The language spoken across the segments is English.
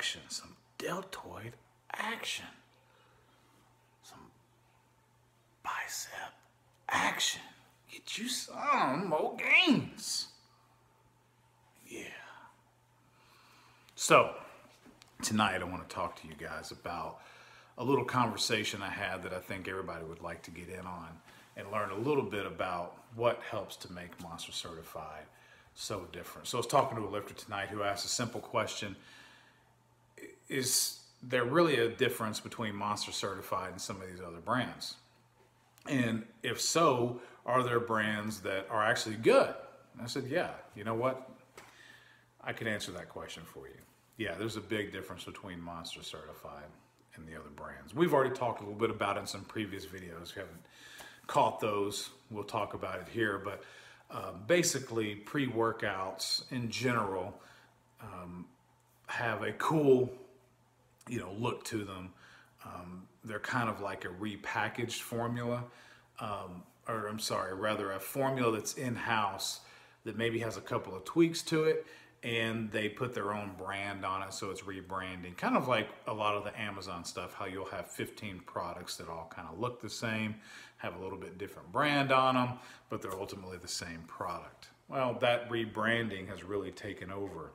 action, some deltoid action, some bicep action. Get you some more gains. Yeah. So, tonight I want to talk to you guys about a little conversation I had that I think everybody would like to get in on and learn a little bit about what helps to make Monster Certified so different. So I was talking to a lifter tonight who asked a simple question. Is there really a difference between Monster Certified and some of these other brands? And if so, are there brands that are actually good? And I said, yeah. You know what? I can answer that question for you. Yeah, there's a big difference between Monster Certified and the other brands. We've already talked a little bit about it in some previous videos. If you haven't caught those, we'll talk about it here. But uh, basically, pre-workouts in general um, have a cool, you know, look to them. Um, they're kind of like a repackaged formula, um, or I'm sorry, rather a formula that's in-house that maybe has a couple of tweaks to it and they put their own brand on it so it's rebranding kind of like a lot of the amazon stuff how you'll have 15 products that all kind of look the same have a little bit different brand on them but they're ultimately the same product well that rebranding has really taken over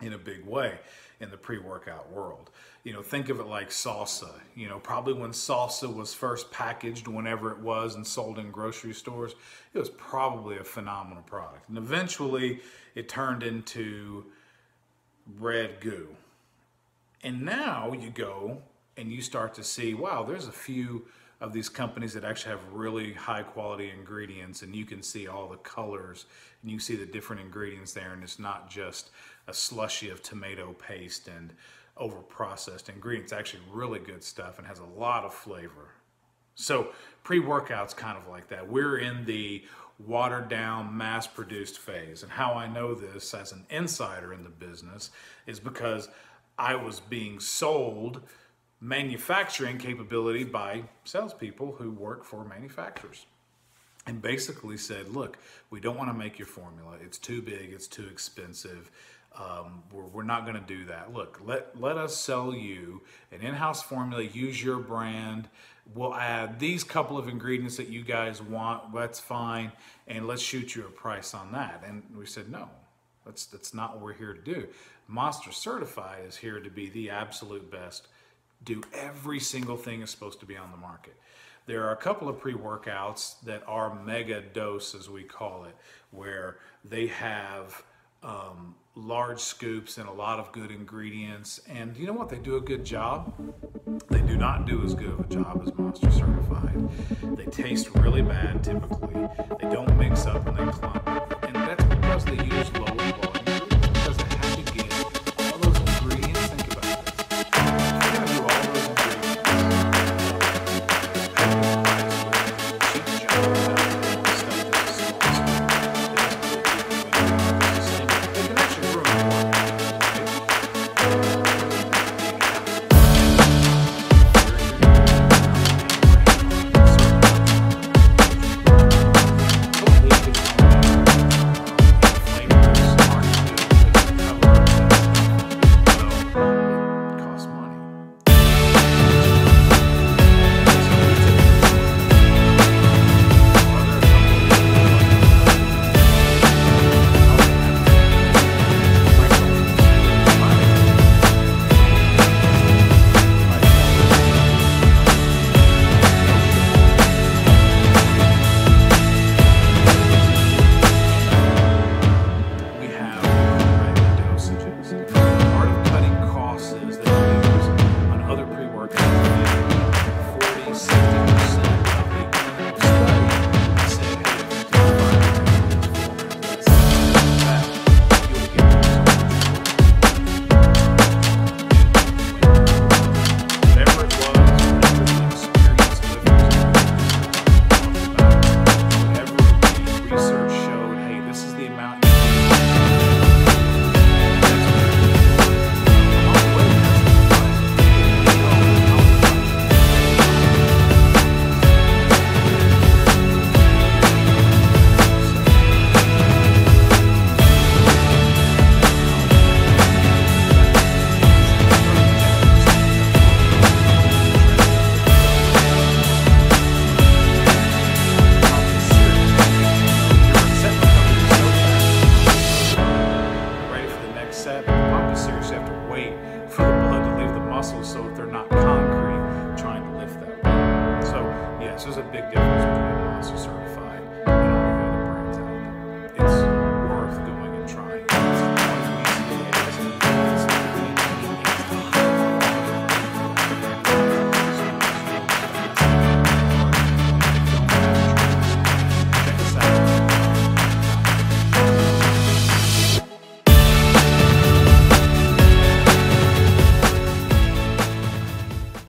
in a big way in the pre-workout world. You know, think of it like salsa. You know, probably when salsa was first packaged, whenever it was and sold in grocery stores, it was probably a phenomenal product. And eventually it turned into red goo. And now you go and you start to see, wow, there's a few of these companies that actually have really high quality ingredients and you can see all the colors and you see the different ingredients there and it's not just a slushy of tomato paste and over processed ingredients actually really good stuff and has a lot of flavor. So pre-workouts kind of like that. We're in the watered down mass produced phase and how i know this as an insider in the business is because i was being sold manufacturing capability by salespeople who work for manufacturers and basically said, look, we don't want to make your formula. It's too big, it's too expensive. Um, we're, we're, not going to do that. Look, let, let us sell you an in-house formula, use your brand. We'll add these couple of ingredients that you guys want. That's fine. And let's shoot you a price on that. And we said, no, that's, that's not what we're here to do. Monster Certified is here to be the absolute best do every single thing is supposed to be on the market. There are a couple of pre-workouts that are mega dose, as we call it, where they have um, large scoops and a lot of good ingredients. And you know what? They do a good job. They do not do as good of a job as Monster Certified. They taste really bad typically. They don't seriously have to wait for the blood to leave the muscles so that they're not concrete trying to lift that weight. So, yes, there's a big difference between Monster Certified.